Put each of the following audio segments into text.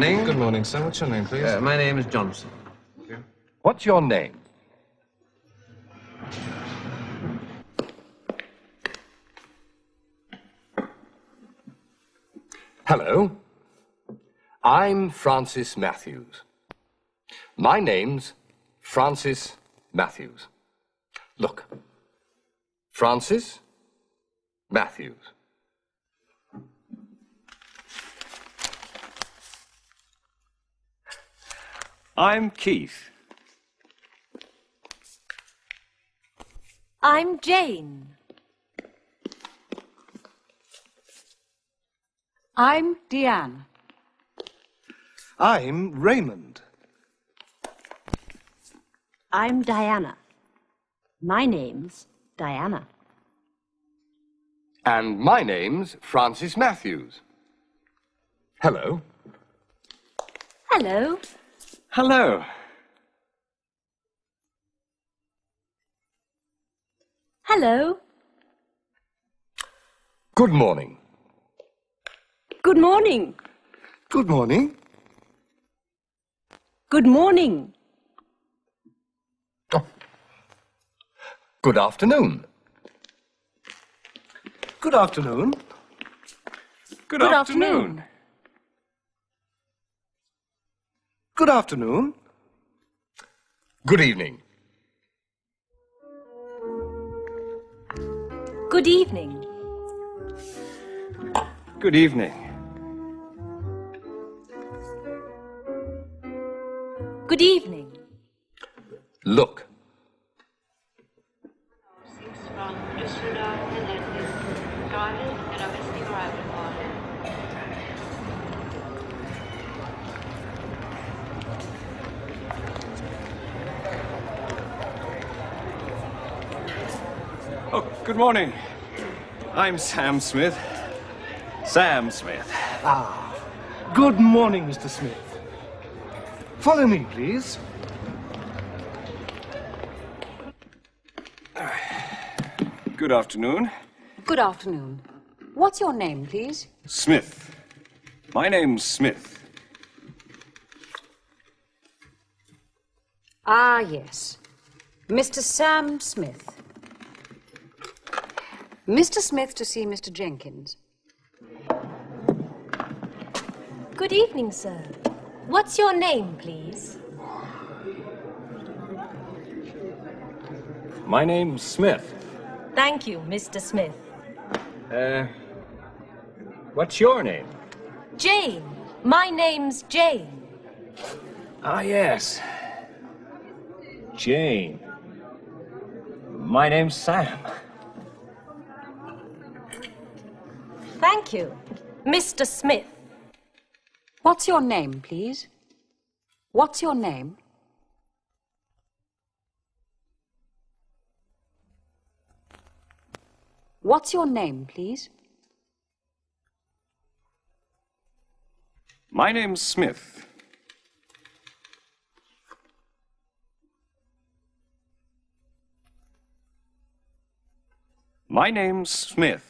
morning. Good morning, sir. What's your name, please? Uh, my name is Johnson. What's your name? Hello. I'm Francis Matthews. My name's Francis Matthews. Look. Francis Matthews. I'm Keith. I'm Jane. I'm Deanne. I'm Raymond. I'm Diana. My name's Diana. And my name's Francis Matthews. Hello. Hello. Hello. Hello. Good morning. Good morning. Good morning. Good morning. Oh. Good afternoon. Good afternoon. Good, Good afternoon. Good afternoon. Good evening. Good evening. Good evening. Good evening. Look. from Düsseldorf gelandet. Charlotte at Arresting good morning. I'm Sam Smith. Sam Smith. Ah, good morning, Mr. Smith. Follow me, please. Good afternoon. Good afternoon. What's your name, please? Smith. My name's Smith. Ah, yes. Mr. Sam Smith. Mr. Smith to see Mr. Jenkins. Good evening, sir. What's your name, please? My name's Smith. Thank you, Mr. Smith. Uh, what's your name? Jane. My name's Jane. Ah, yes. Jane. My name's Sam. Thank you, Mr. Smith. What's your name, please? What's your name? What's your name, please? My name's Smith. My name's Smith.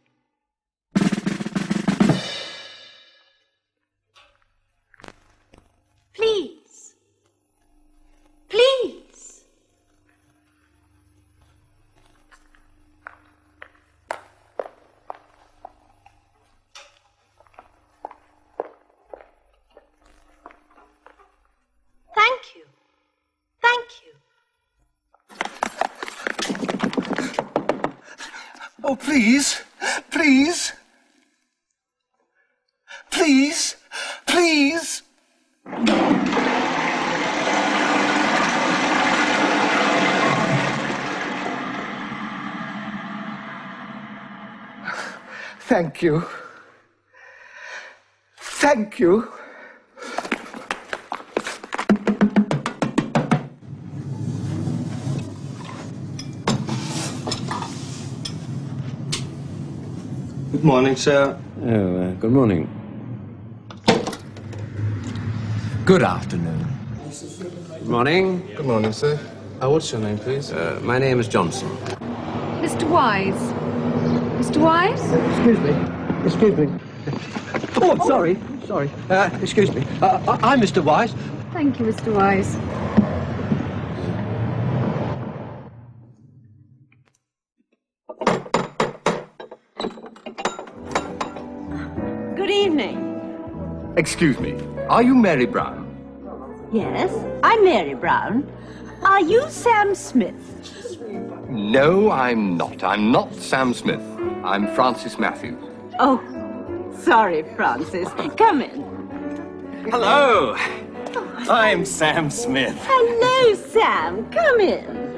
Oh, please. Please. Please. Please. Thank you. Thank you. Good morning, sir. Oh, uh, good morning. Good afternoon. Good morning. Good morning, sir. Uh, what's your name, please? Uh, my name is Johnson. Mr. Wise. Mr. Wise? Excuse me. Excuse me. Oh, sorry. Sorry. Uh, excuse me. Uh, I- I'm Mr. Wise. Thank you, Mr. Wise. Excuse me, are you Mary Brown? Yes, I'm Mary Brown. Are you Sam Smith? No, I'm not. I'm not Sam Smith. I'm Francis Matthews. Oh, sorry, Francis. Come in. Hello. I'm Sam Smith. Hello, Sam. Come in.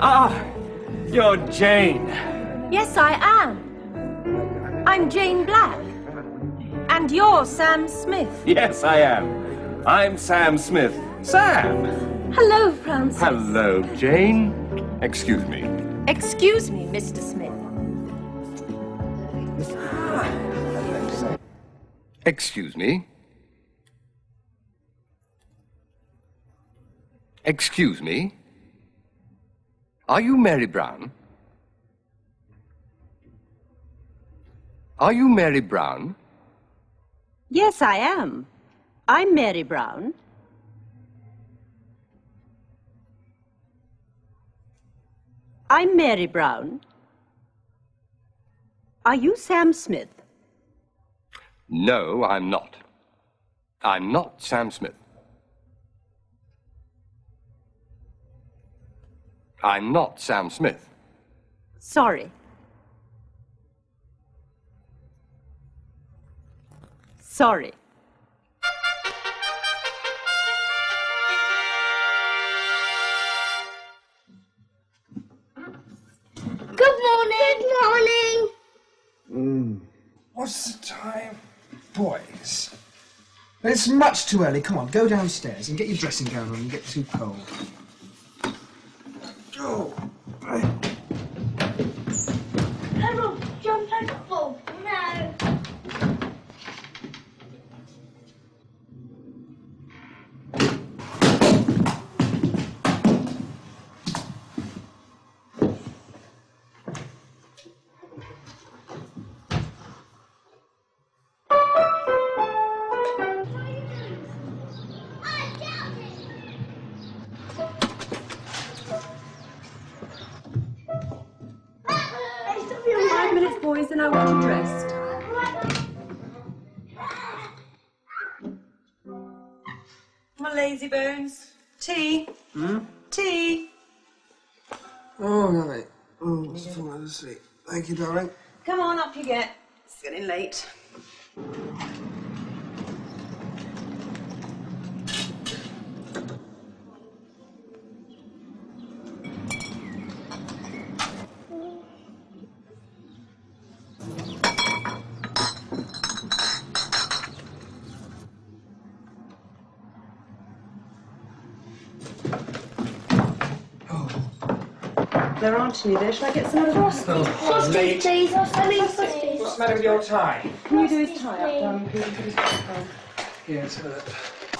Ah, you're Jane. Yes, I am. I'm Jane Black. And you're Sam Smith. Yes, I am. I'm Sam Smith. Sam! Hello, Francis. Hello, Jane. Excuse me. Excuse me, Mr. Smith. Excuse me. Excuse me. Are you Mary Brown? Are you Mary Brown? Yes, I am. I'm Mary Brown. I'm Mary Brown. Are you Sam Smith? No, I'm not. I'm not Sam Smith. I'm not Sam Smith. Sorry. Sorry. Good morning. Good morning. Mm. What's the time? Boys. It's much too early. Come on, go downstairs and get your dressing gown on. You get too cold. Five minutes, boys, and I want you dressed. My lazy bones. Tea. Hmm? Tea. Oh, right. Oh, it's falling asleep. Thank you, darling. Come on, up you get. It's getting late. There aren't any there. Shall I get some of the frosty? Frosties, please. I need frosties. What's the matter with your tie? Can you do his tie up, darling, please? Put his back on. Yeah, it's, uh,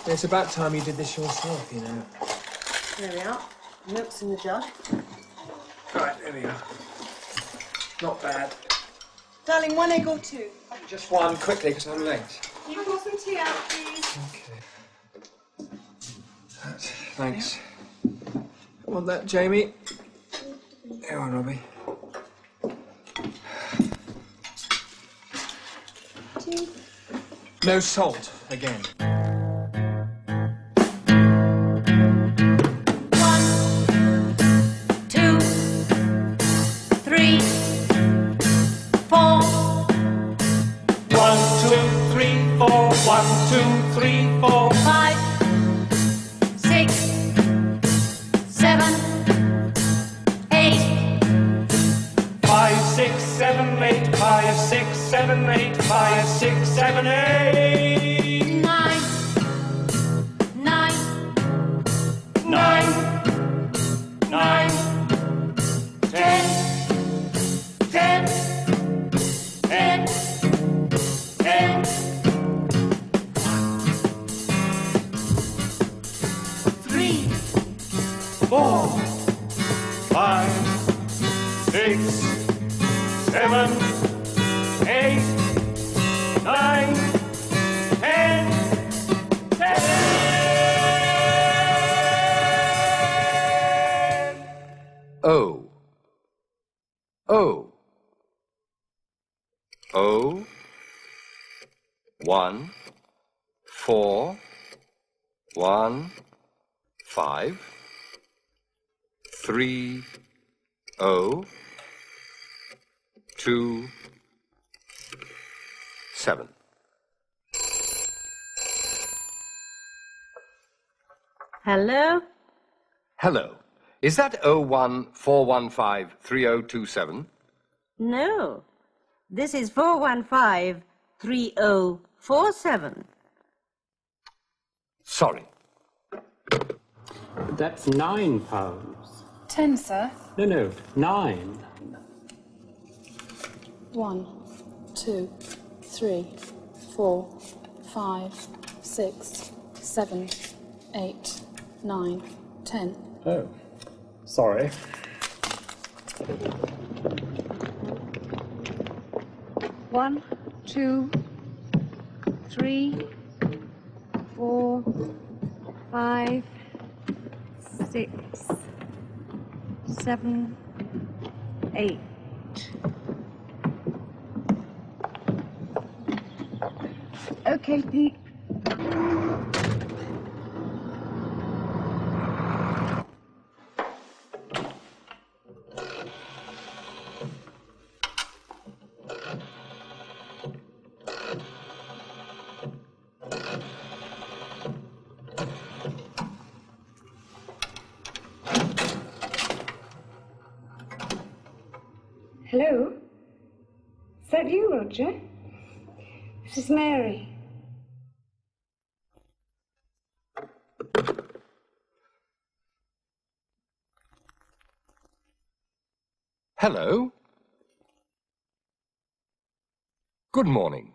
it's about time you did this yourself, you know. There we are. Milk's in the jug. Right, there we are. Not bad. Darling, one egg or two? Just one, quickly, because I'm late. Can you pour some tea out, please? Okay. Thanks. Want that, Jamie? Here on, Robbie. Tea. No salt again. two, five, six, seven, eight, five, six, seven, eight. Nine. Nine. Nine. Nine. Ten. Ten. Ten. Ten. Three. Four. Five. Six. Seven. Four. One. Five. Three. O. Two. Seven. Hello? Hello. Is that 014153027? No. This is 415 3047. Sorry. That's nine pounds. Ten, sir. No, no, nine. One, two, three, four, five, six, seven, eight, nine, ten. Oh, sorry. One, two, three, four, five, six, seven, eight. Okay, Pete. Hello? Is that you, Roger? This is Mary. Hello. Good morning.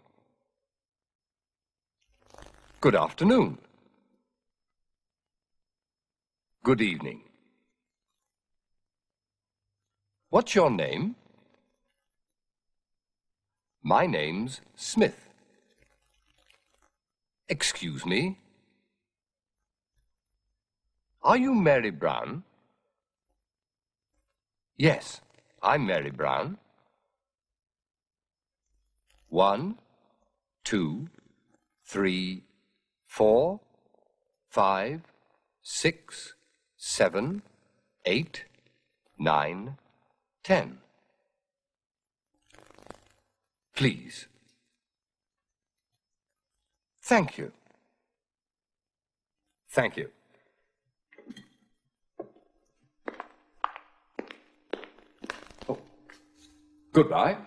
Good afternoon. Good evening. What's your name? My name's Smith. Excuse me. Are you Mary Brown? Yes, I'm Mary Brown. One, two, three, four, five, six, seven, eight, nine, ten. Please. Thank you. Thank you. Oh. Goodbye.